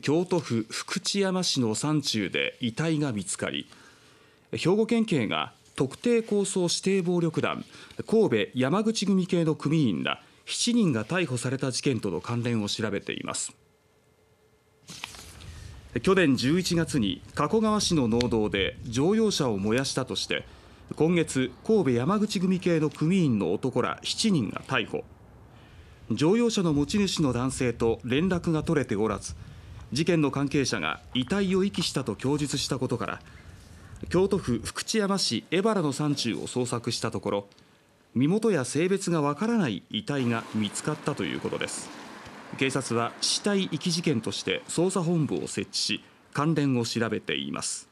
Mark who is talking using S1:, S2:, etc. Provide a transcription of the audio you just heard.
S1: 京都府福知山市の山中で遺体が見つかり兵庫県警が特定抗争指定暴力団神戸山口組系の組員ら7人が逮捕された事件との関連を調べています。去年11月に加古川市の農道で乗用車を燃やしたとして今月神戸山口組系の組員の男ら7人が逮捕。乗用車の持ち主の男性と連絡が取れておらず事件の関係者が遺体を遺棄したと供述したことから京都府福知山市江原の山中を捜索したところ身元や性別がわからない遺体が見つかったということです。警察は死体遺棄事件として捜査本部を設置し関連を調べています。